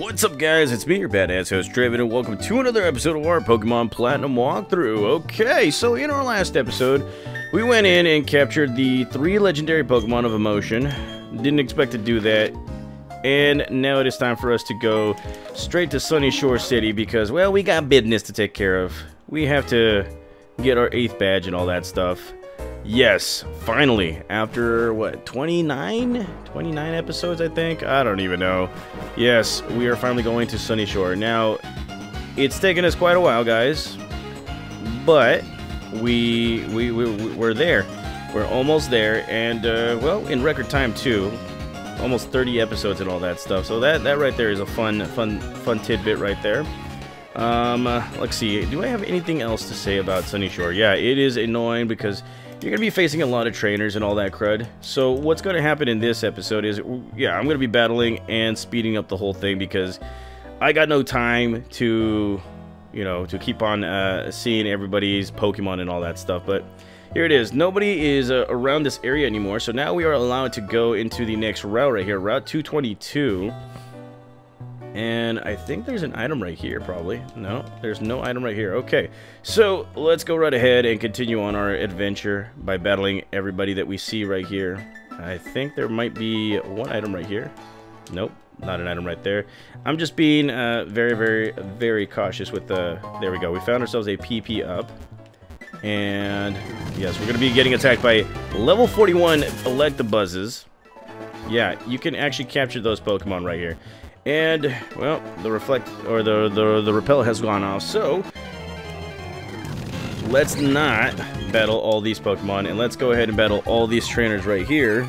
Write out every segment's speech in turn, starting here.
What's up guys, it's me, your badass host Draven, and welcome to another episode of our Pokemon Platinum walkthrough. Okay, so in our last episode, we went in and captured the three legendary Pokemon of Emotion. Didn't expect to do that. And now it is time for us to go straight to Sunyshore City because, well, we got business to take care of. We have to get our 8th badge and all that stuff. Yes, finally, after what, 29? 29 episodes, I think? I don't even know. Yes, we are finally going to Sunyshore. Now, it's taken us quite a while, guys, but we, we, we, we're there. We're almost there, and, uh, well, in record time, too. Almost 30 episodes and all that stuff. So that, that right there is a fun, fun, fun tidbit right there. Um, uh, let's see. Do I have anything else to say about Sunyshore? Yeah, it is annoying because you're going to be facing a lot of trainers and all that crud. So what's going to happen in this episode is, yeah, I'm going to be battling and speeding up the whole thing because I got no time to, you know, to keep on uh, seeing everybody's Pokemon and all that stuff. But here it is. Nobody is uh, around this area anymore. So now we are allowed to go into the next route right here, Route 222. And I think there's an item right here, probably. No, there's no item right here. Okay, so let's go right ahead and continue on our adventure by battling everybody that we see right here. I think there might be one item right here. Nope, not an item right there. I'm just being uh, very, very, very cautious with the... There we go. We found ourselves a PP up. And yes, we're going to be getting attacked by level 41 Electabuzzes. Yeah, you can actually capture those Pokemon right here. And, well, the reflect, or the, the, the repel has gone off, so let's not battle all these Pokemon, and let's go ahead and battle all these trainers right here.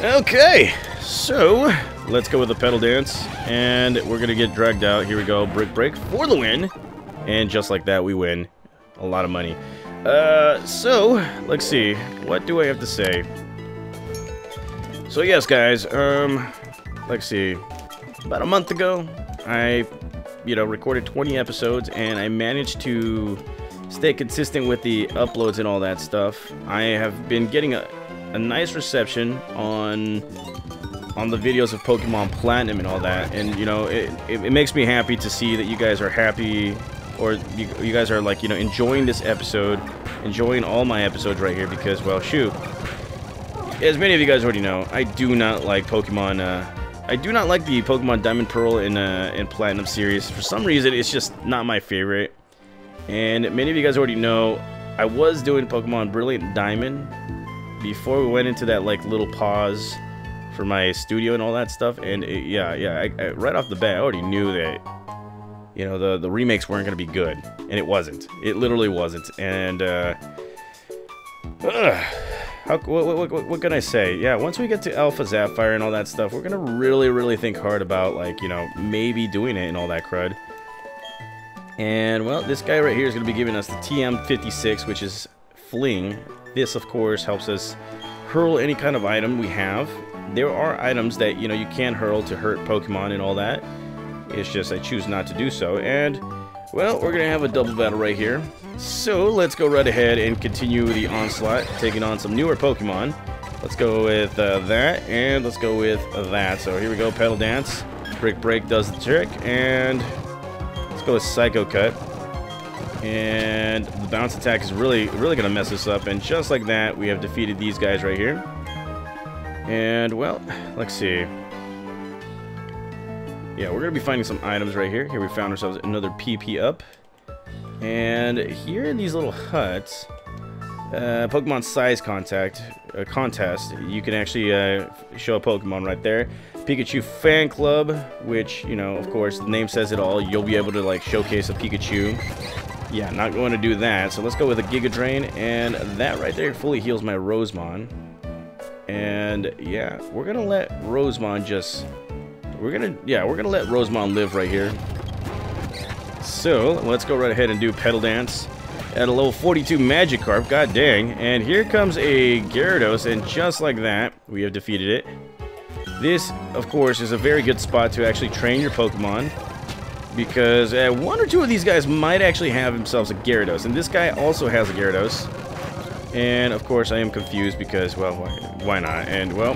Okay, so let's go with the Petal Dance, and we're to get dragged out. Here we go, Brick Break for the win, and just like that, we win a lot of money. Uh, so, let's see, what do I have to say? So yes, guys, um, let's see, about a month ago, I, you know, recorded 20 episodes, and I managed to stay consistent with the uploads and all that stuff. I have been getting a, a nice reception on on the videos of Pokemon Platinum and all that, and you know, it, it, it makes me happy to see that you guys are happy, or you, you guys are like, you know, enjoying this episode, enjoying all my episodes right here, because, well, shoot, as many of you guys already know, I do not like Pokemon, uh, I do not like the Pokemon Diamond Pearl and, uh, and Platinum series. For some reason, it's just not my favorite. And many of you guys already know, I was doing Pokemon Brilliant Diamond before we went into that, like, little pause for my studio and all that stuff. And, it, yeah, yeah, I, I, right off the bat, I already knew that, you know, the, the remakes weren't going to be good. And it wasn't. It literally wasn't. And, uh... Ugh. How, what, what, what, what, can I say? Yeah, once we get to Alpha Sapphire and all that stuff, we're to really, really think hard about, like, you know, maybe doing it and all that crud. And, well, this guy right here is to be giving us the TM56, which is Fling. This, of course, helps us hurl any kind of item we have. There are items that, you know, you can hurl to hurt Pokemon and all that. It's just I choose not to do so. And, well, we're going to have a double battle right here. So let's go right ahead and continue the onslaught, taking on some newer Pokemon. Let's go with uh, that, and let's go with uh, that. So here we go, Petal Dance. Brick Break does the trick, and let's go with Psycho Cut. And the bounce attack is really, really going to mess us up. And just like that, we have defeated these guys right here. And, well, let's see. Yeah, we're going to be finding some items right here. Here we found ourselves another PP up. And here in these little huts, uh, Pokemon size contact uh, contest, you can actually uh, show a Pokemon right there. Pikachu fan club, which you know, of course, the name says it all. You'll be able to like showcase a Pikachu. Yeah, not going to do that. So let's go with a Giga Drain, and that right there fully heals my Rosemon. And yeah, we're gonna let Rosemon just. We're gonna yeah, we're gonna let Rosemon live right here. So, let's go right ahead and do Petal Dance at a level 42 Magikarp, god dang. And here comes a Gyarados, and just like that, we have defeated it. This, of course, is a very good spot to actually train your Pokemon. Because uh, one or two of these guys might actually have themselves a Gyarados. And this guy also has a Gyarados. And, of course, I am confused because, well, why, why not? And, well,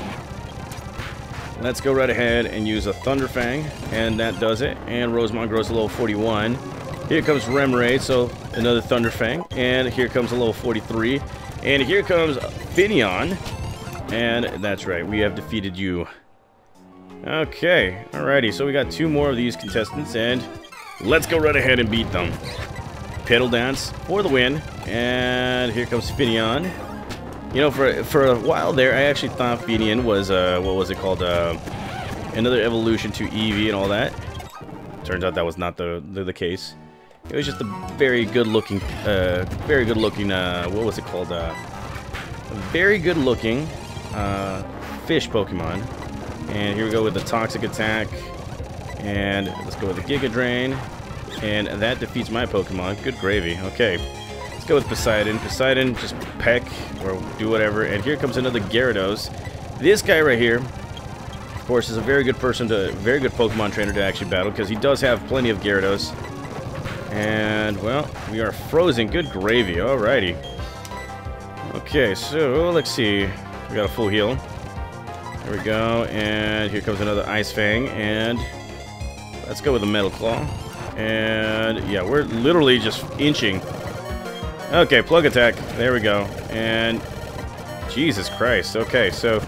let's go right ahead and use a Thunderfang, and that does it. And Rosemond grows a level 41. Here comes Remoraid, so another Thunderfang. And here comes a level 43. And here comes Finneon. And that's right, we have defeated you. Okay, alrighty, so we got two more of these contestants, and let's go right ahead and beat them. Petal Dance for the win, and here comes Finneon. You know, for for a while there, I actually thought Finneon was, uh, what was it called, uh, another evolution to Eevee and all that. Turns out that was not the, the, the case. It was just a very good looking, uh, very good looking, uh, what was it called, uh, very good looking, uh, fish Pokemon and here we go with the Toxic Attack. And let's go with the Giga Drain. And that defeats my Pokemon. Good gravy. Okay. Let's go with Poseidon. Poseidon, just peck or do whatever. And here comes another Gyarados. This guy right here, of course, is a very good person to, very good Pokemon trainer to actually battle because he does have plenty of Gyarados. And, well, we are frozen. Good gravy. Alrighty. Okay, so let's see. We got a full heal. There we go, and here comes another Ice Fang, and let's go with a Metal Claw. And yeah, we're literally just inching. Okay, plug attack. There we go. And Jesus Christ. Okay, so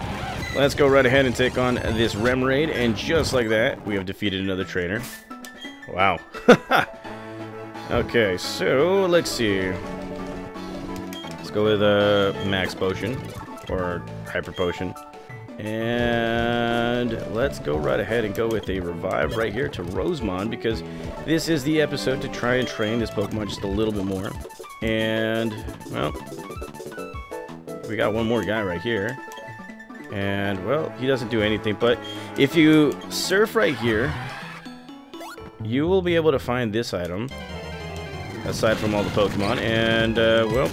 let's go right ahead and take on this Remoraid. and just like that, we have defeated another trainer. Wow. okay, so let's see. Let's go with a Max Potion, or Hyper Potion. And let's go right ahead and go with a revive right here to Rosemond because this is the episode to try and train this Pokemon just a little bit more. And, well, we got one more guy right here. And, well, he doesn't do anything. But if you surf right here, you will be able to find this item aside from all the Pokemon. And, uh, well,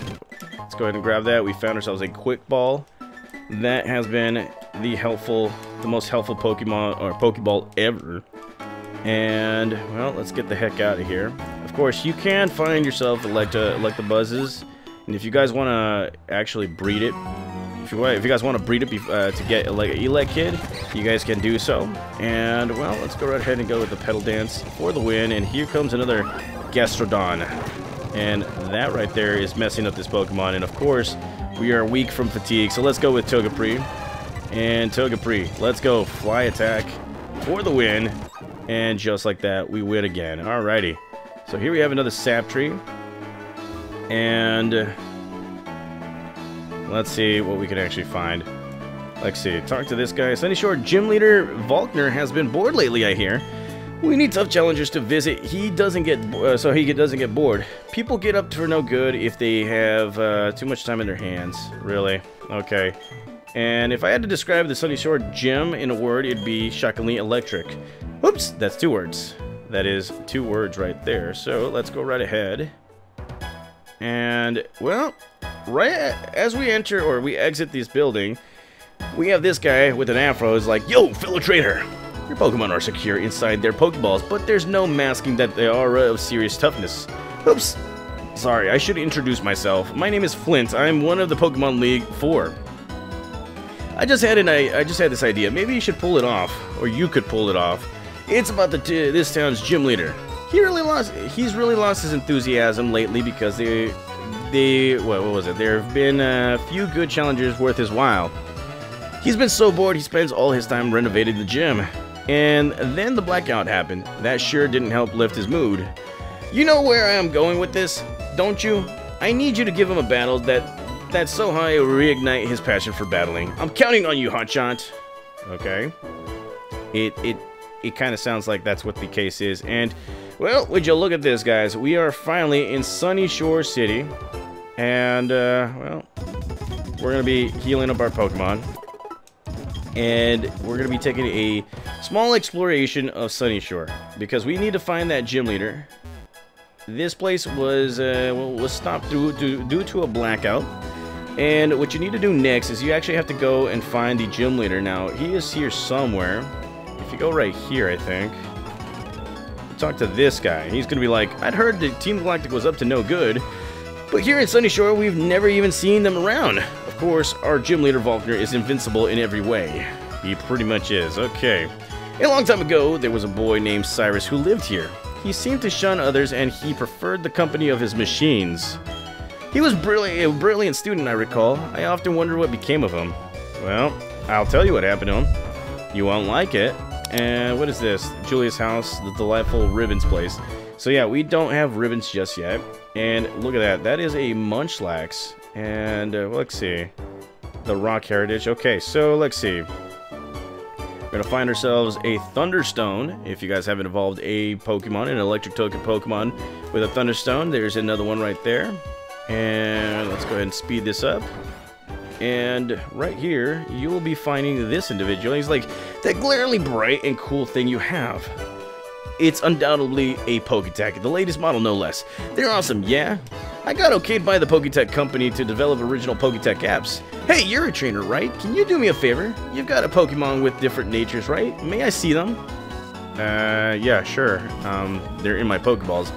let's go ahead and grab that. We found ourselves a Quick Ball. That has been the helpful, the most helpful Pokemon or Pokeball ever. And, well, let's get the heck out of here. Course, you can find yourself Electa, Electabuzzes. And if you guys want to actually breed it, if you, if you guys want to breed it uh, to get like an Elekid, you guys can do so. And, well, let's go right ahead and go with the Petal Dance for the win. And here comes another Gastrodon. And that right there is messing up this Pokemon. And, of course, we are weak from fatigue. So let's go with Togepi and Togepi. Let's go. Fly attack for the win. And just like that, we win again. Alrighty. So here we have another sap tree. And let's see what we can actually find. Let's see. Talk to this guy. Sunyshore Gym Leader Volkner has been bored lately, I hear. We need tough challengers to visit. He doesn't get uh, so he doesn't get bored. People get up for no good if they have uh, too much time in their hands. Really? Okay. And if I had to describe the Sunyshore Gym in a word, it'd be shockingly electric. Oops, that's two words. That is two words right there. So let's go right ahead. And, well, right as we enter or we exit this building, we have this guy with an afro is like, Yo, fellow trader! Your Pokemon are secure inside their Pokeballs, but there's no masking that they are of serious toughness. Oops. Sorry, I should introduce myself. My name is Flint. I'm one of the Pokemon League 4. I just had an I, I just had this idea. Maybe you should pull it off, or you could pull it off. It's about the this town's gym leader. He really lost. He's really lost his enthusiasm lately because they, they what, what was it? There have been a few good challengers worth his while. He's been so bored he spends all his time renovating the gym. And then the blackout happened. That sure didn't help lift his mood. You know where I am going with this, don't you? I need you to give him a battle that that so high will reignite his passion for battling. I'm counting on you, Hotshot. Okay. It it it kind of sounds like that's what the case is. And well, would you look at this, guys? We are finally in Sunyshore City, and uh, well, we're gonna be healing up our Pokemon, and we're gonna be taking a small exploration of Sunyshore because we need to find that gym leader. This place was uh, was stopped due, due, due to a blackout. And what you need to do next is you actually have to go and find the gym leader. Now, he is here somewhere. You go right here, I think. Talk to this guy. He's to be like, I'd heard the Team Galactic was up to no good. But here in Sunyshore, we've never even seen them around. Of course, our gym leader, Volkner, is invincible in every way. He pretty much is. Okay. A long time ago, there was a boy named Cyrus who lived here. He seemed to shun others and he preferred the company of his machines. He was brilliant, a brilliant student, I recall. I often wonder what became of him. Well, I'll tell you what happened to him. You won't like it. And what is this? Julia's house, the delightful ribbons place. So yeah, we don't have ribbons just yet. And look at that. That is a Munchlax. And uh, let's see. The Rock Heritage. Okay, so let's see. We're going to find ourselves a Thunderstone. If you guys haven't evolved a Pokemon, an Electric Token Pokemon with a Thunderstone, there's another one right there. And let's go ahead and speed this up. And right here, you will be finding this individual. He's like that glaringly bright and cool thing you have. It's undoubtedly a Poketech, the latest model no less. They're awesome, yeah? I got okayed by the Poketech company to develop original Poketech apps. Hey, you're a trainer, right? Can you do me a favor? You've got a Pokemon with different natures, right? May I see them? Uh, yeah, sure. Um, they're in my Pokeballs.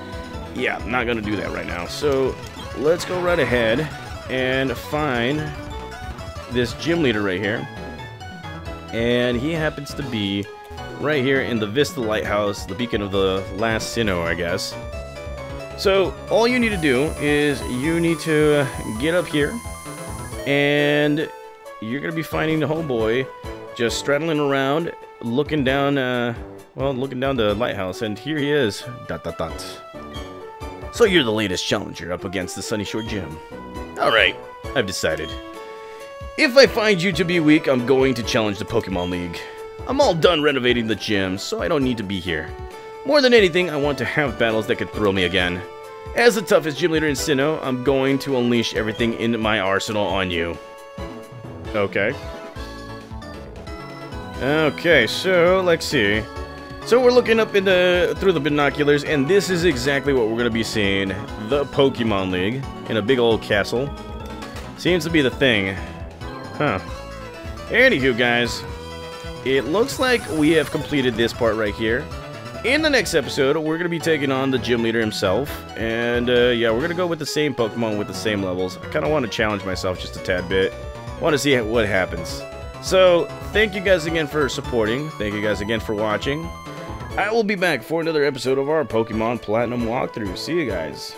Yeah, I'm not gonna do that right now. So, let's go right ahead and find this gym leader right here. And he happens to be right here in the Vista Lighthouse, the beacon of the last Sinnoh, I guess. So, all you need to do is you need to get up here, and you're going to be finding the homeboy just straddling around, looking down, uh, well, looking down the lighthouse, and here he is. Dot, dot, dot. So you're the latest challenger up against the Sunyshore Gym. Alright, I've decided. If I find you to be weak, I'm going to challenge the Pokemon League. I'm all done renovating the gym, so I don't need to be here. More than anything, I want to have battles that could thrill me again. As the toughest gym leader in Sinnoh, I'm going to unleash everything in my arsenal on you. Okay. Okay, so let's see. So we're looking up into through the binoculars, and this is exactly what we're going to be seeing. The Pokemon League in a big old castle. Seems to be the thing. Huh. Anywho, guys, it looks like we have completed this part right here. In the next episode, we're going to be taking on the gym leader himself. And uh, yeah, we're going to go with the same Pokemon with the same levels. I kind of want to challenge myself just a tad bit. want to see what happens. So, thank you guys again for supporting. Thank you guys again for watching. I will be back for another episode of our Pokemon Platinum walkthrough. See you guys.